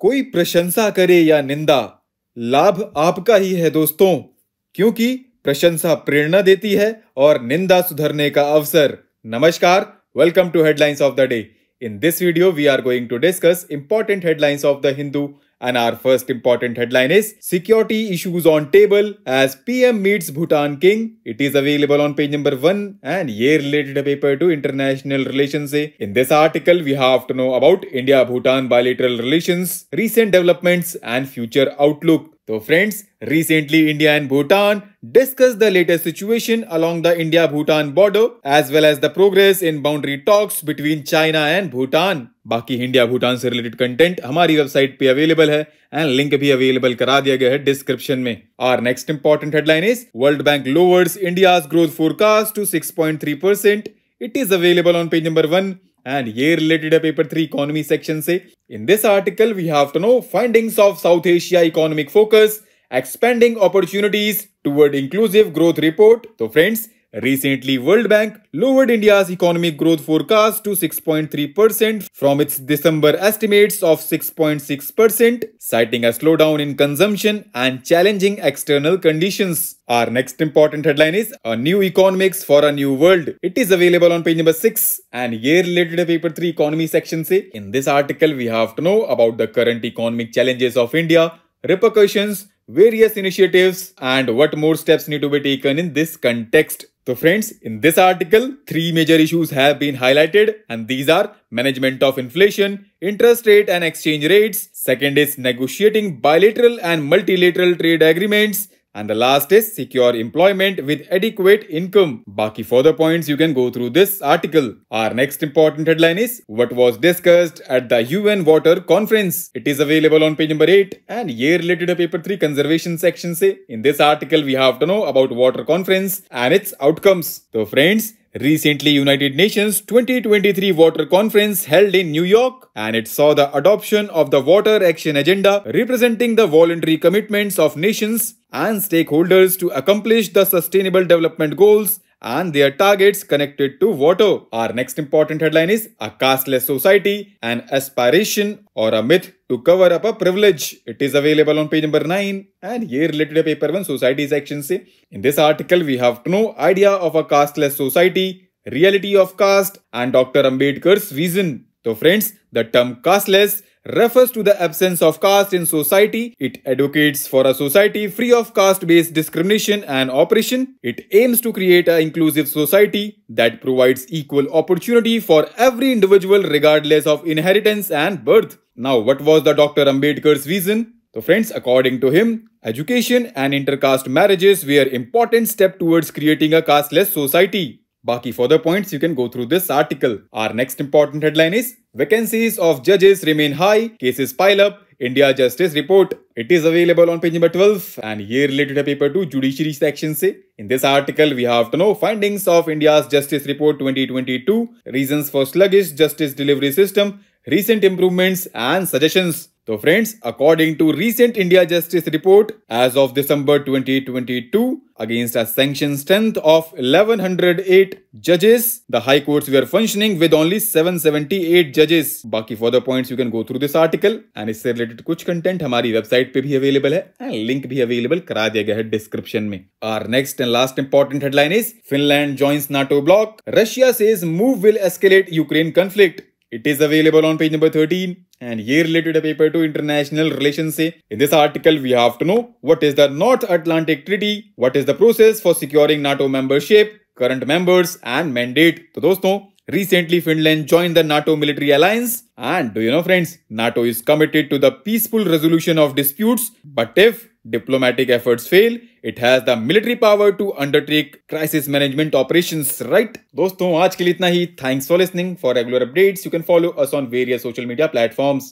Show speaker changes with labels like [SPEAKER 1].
[SPEAKER 1] कोई प्रशंसा करे या निंदा, लाभ आपका ही है दोस्तों, क्योंकि प्रशंसा प्रेरणा देती है और निंदा सुधरने का अवसर। नमस्कार welcome to headlines of the day in this video we are going to discuss important headlines of the Hindu And our first important headline is Security Issues on Table as PM meets Bhutan King. It is available on page number 1 and year related paper to international relations. In this article, we have to know about India-Bhutan bilateral relations, recent developments and future outlook. तो friends recently India and Bhutan discuss the latest situation along the India Bhutan border as well as the progress in boundary talks between China and Bhutan बाकी India Bhutan से related content हमारी website पे available है and link भी available करा दिया गया है डिस्क्रिप्शन में। और next important headline is World Bank lowers India growth forecast to six point three percent it is available on page number one and ये related है paper 3 economy section से in this article we have to know findings of South Asia economic focus expanding opportunities toward inclusive growth report तो friends Recently, World Bank lowered India's economic growth forecast to 6.3% from its December estimates of 6.6%, citing a slowdown in consumption and challenging external conditions. Our next important headline is A New Economics for a New World. It is available on page number 6 and year related paper 3 economy section say. In this article, we have to know about the current economic challenges of India, repercussions, various initiatives and what more steps need to be taken in this context. So friends, in this article, three major issues have been highlighted and these are management of inflation, interest rate and exchange rates. Second is negotiating bilateral and multilateral trade agreements. And the last is secure employment with adequate income. Baki further points you can go through this article. Our next important headline is what was discussed at the UN Water Conference. It is available on page number 8 and year related to paper 3 conservation section say. In this article we have to know about water conference and its outcomes. So friends, Recently, United Nations 2023 Water Conference held in New York and it saw the adoption of the Water Action Agenda representing the voluntary commitments of nations and stakeholders to accomplish the Sustainable Development Goals and their targets connected to water. Our next important headline is A Casteless Society, an aspiration or a myth to cover up a privilege. It is available on page number 9 and here related to paper 1 society section. In this article, we have to know idea of a casteless society, reality of caste and Dr. Ambedkar's vision. So friends, the term casteless refers to the absence of caste in society. It advocates for a society free of caste-based discrimination and oppression. It aims to create an inclusive society that provides equal opportunity for every individual regardless of inheritance and birth. Now, what was the Dr. Ambedkar's vision? So friends, according to him, education and intercaste marriages were important step towards creating a casteless society. Baki further points you can go through this article. Our next important headline is Vacancies of judges remain high, cases pile up, India Justice Report. It is available on page number 12 and here related paper to judiciary section say. In this article, we have to know findings of India's Justice Report 2022, reasons for sluggish justice delivery system, recent improvements and suggestions. So friends, according to recent India Justice Report, as of December 2022, against a sanction strength of 1108 judges, the high courts were functioning with only 778 judges. Baki further points you can go through this article and इससे related कुछ content हमारी website पे भी available है and link भी available करा दिया गया है description में. Our next and last important headline is Finland joins NATO bloc. Russia says move will escalate Ukraine conflict. It is available on page number 13 and here related a paper to international relations say. In this article, we have to know what is the North Atlantic Treaty, what is the process for securing NATO membership, current members and mandate. So, dosto, recently Finland joined the NATO military alliance and do you know friends, NATO is committed to the peaceful resolution of disputes but if diplomatic efforts fail, it has the military power to undertake crisis management operations, right? दोस्तों आज के लिए इतना ही. Thanks for listening. For regular updates, you can follow us on various social media platforms.